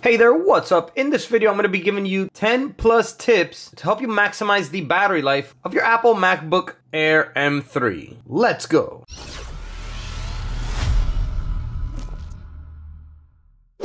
Hey there, what's up? In this video, I'm going to be giving you 10 plus tips to help you maximize the battery life of your Apple MacBook Air M3. Let's go.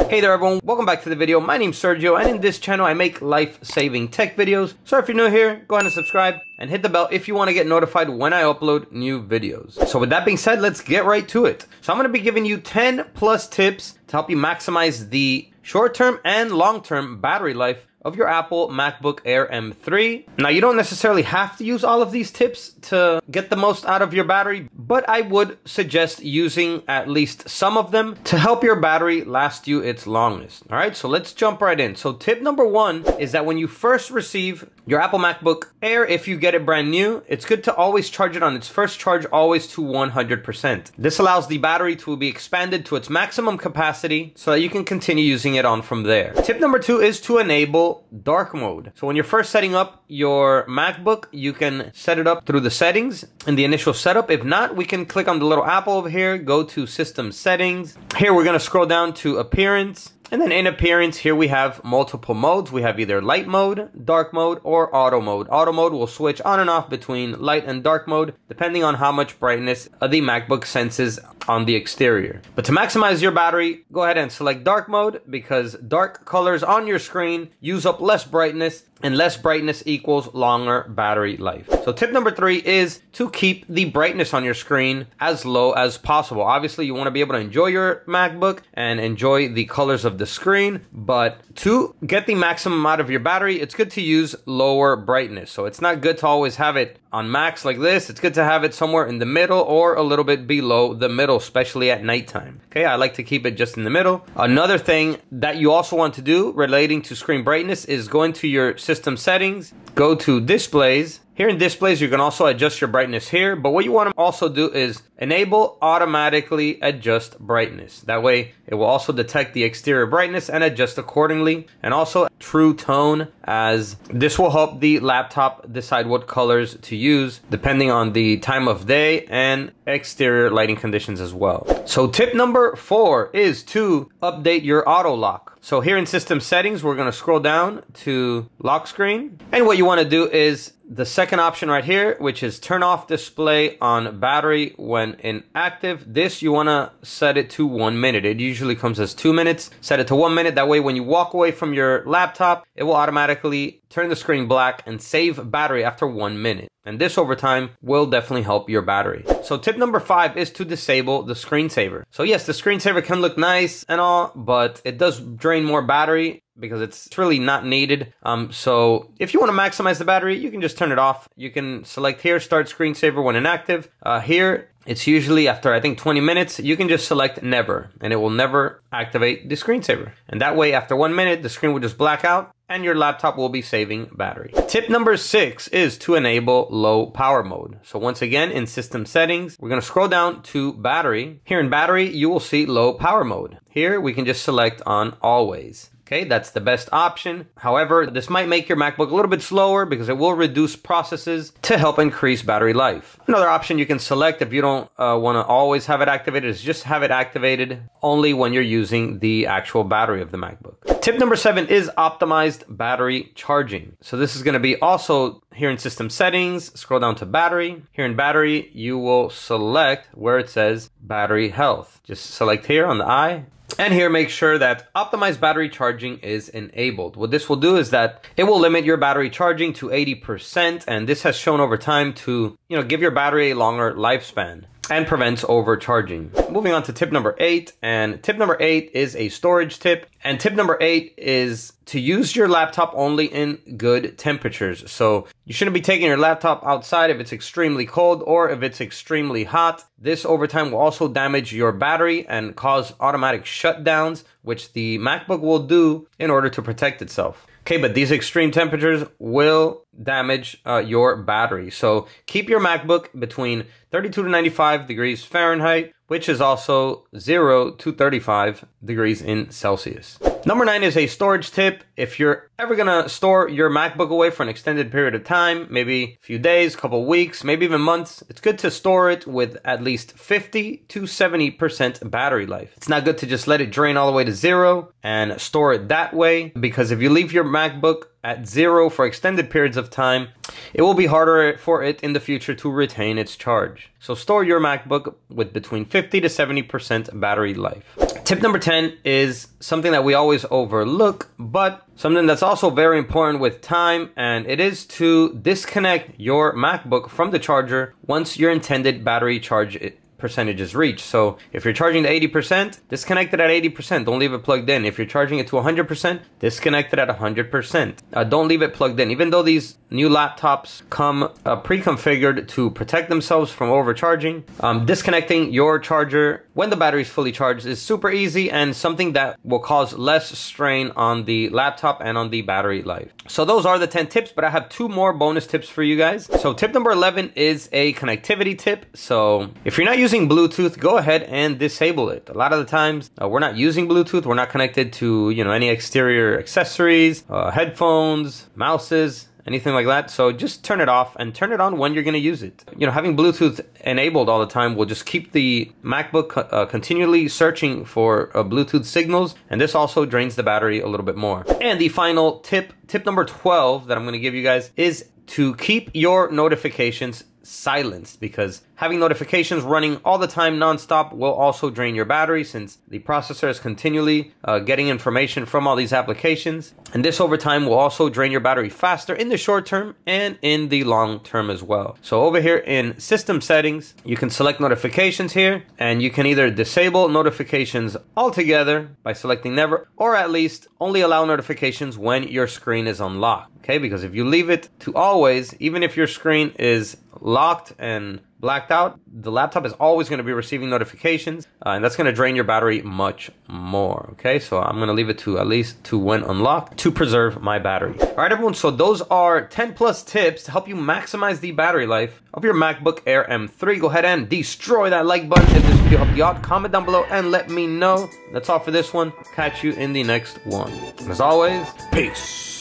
Hey there everyone, welcome back to the video. My name's Sergio and in this channel I make life-saving tech videos. So if you're new here, go ahead and subscribe and hit the bell if you want to get notified when I upload new videos. So with that being said, let's get right to it. So I'm going to be giving you 10 plus tips to help you maximize the short-term and long-term battery life of your Apple MacBook Air M3. Now, you don't necessarily have to use all of these tips to get the most out of your battery, but I would suggest using at least some of them to help your battery last you its longest. All right, so let's jump right in. So tip number one is that when you first receive your Apple MacBook Air, if you get it brand new, it's good to always charge it on its first charge always to 100%. This allows the battery to be expanded to its maximum capacity so that you can continue using it on from there. Tip number two is to enable dark mode. So when you're first setting up your MacBook, you can set it up through the settings in the initial setup. If not, we can click on the little apple over here, go to system settings. Here we're gonna scroll down to appearance and then in appearance, here we have multiple modes. We have either light mode, dark mode, or auto mode. Auto mode will switch on and off between light and dark mode, depending on how much brightness the MacBook senses on the exterior. But to maximize your battery, go ahead and select dark mode because dark colors on your screen use up less brightness and less brightness equals longer battery life. So tip number three is to keep the brightness on your screen as low as possible. Obviously, you want to be able to enjoy your MacBook and enjoy the colors of the screen, but to get the maximum out of your battery, it's good to use lower brightness. So it's not good to always have it on max like this. It's good to have it somewhere in the middle or a little bit below the middle, especially at nighttime. Okay, I like to keep it just in the middle. Another thing that you also want to do relating to screen brightness is go into your system settings, go to displays, here in displays, you can also adjust your brightness here, but what you want to also do is enable automatically adjust brightness. That way, it will also detect the exterior brightness and adjust accordingly. And also true tone as this will help the laptop decide what colors to use depending on the time of day and exterior lighting conditions as well. So tip number four is to update your auto lock. So here in system settings, we're going to scroll down to lock screen. And what you want to do is the second option right here, which is turn off display on battery when inactive. This you want to set it to one minute. It usually comes as two minutes. Set it to one minute. That way when you walk away from your laptop, it will automatically turn the screen black and save battery after one minute. And this over time will definitely help your battery. So tip number five is to disable the screensaver. So yes, the screensaver can look nice and all, but it does drain more battery because it's really not needed. Um, so if you want to maximize the battery, you can just turn it off. You can select here, start screensaver when inactive. Uh, here, it's usually after I think 20 minutes, you can just select never and it will never activate the screensaver. And that way, after one minute, the screen will just black out and your laptop will be saving battery. Tip number six is to enable low power mode. So once again, in system settings, we're gonna scroll down to battery. Here in battery, you will see low power mode. Here, we can just select on always. Okay, that's the best option. However, this might make your MacBook a little bit slower because it will reduce processes to help increase battery life. Another option you can select if you don't uh, want to always have it activated is just have it activated only when you're using the actual battery of the MacBook. Tip number seven is optimized battery charging. So this is going to be also here in system settings, scroll down to battery. Here in battery, you will select where it says battery health. Just select here on the eye and here, make sure that optimized battery charging is enabled. What this will do is that it will limit your battery charging to 80%, and this has shown over time to, you know, give your battery a longer lifespan and prevents overcharging. Moving on to tip number eight, and tip number eight is a storage tip. And tip number eight is to use your laptop only in good temperatures. So you shouldn't be taking your laptop outside if it's extremely cold or if it's extremely hot. This over time will also damage your battery and cause automatic shutdowns, which the MacBook will do in order to protect itself. Okay, but these extreme temperatures will damage uh, your battery. So keep your MacBook between 32 to 95 degrees Fahrenheit, which is also 0 to 35 degrees in Celsius. Number nine is a storage tip. If you're ever gonna store your MacBook away for an extended period of time, maybe a few days, a couple weeks, maybe even months, it's good to store it with at least 50 to 70% battery life. It's not good to just let it drain all the way to zero and store it that way because if you leave your MacBook at zero for extended periods of time, it will be harder for it in the future to retain its charge. So store your MacBook with between 50 to 70% battery life. Tip number 10 is something that we always overlook, but something that's also very important with time, and it is to disconnect your MacBook from the charger once your intended battery charge percentages reach. So if you're charging to 80%, disconnect it at 80%. Don't leave it plugged in. If you're charging it to 100%, disconnect it at 100%. Uh, don't leave it plugged in. Even though these new laptops come uh, pre-configured to protect themselves from overcharging, um, disconnecting your charger when the battery is fully charged is super easy and something that will cause less strain on the laptop and on the battery life. So those are the 10 tips, but I have two more bonus tips for you guys. So tip number 11 is a connectivity tip. So if you're not using using Bluetooth, go ahead and disable it. A lot of the times uh, we're not using Bluetooth. We're not connected to, you know, any exterior accessories, uh, headphones, mouses, anything like that. So just turn it off and turn it on when you're going to use it. You know, having Bluetooth enabled all the time will just keep the MacBook uh, continually searching for uh, Bluetooth signals, and this also drains the battery a little bit more. And the final tip, tip number 12 that I'm going to give you guys is to keep your notifications silenced because having notifications running all the time nonstop will also drain your battery since the processor is continually uh, getting information from all these applications. And this over time will also drain your battery faster in the short term and in the long term as well. So over here in system settings, you can select notifications here and you can either disable notifications altogether by selecting never or at least only allow notifications when your screen is unlocked. Okay, because if you leave it to always, even if your screen is locked and blacked out, the laptop is always going to be receiving notifications, uh, and that's going to drain your battery much more. Okay, so I'm going to leave it to at least to when unlocked to preserve my battery. All right, everyone. So those are 10 plus tips to help you maximize the battery life of your MacBook Air M3. Go ahead and destroy that like button if this video helped you out. Comment down below and let me know. That's all for this one. Catch you in the next one. And as always, peace.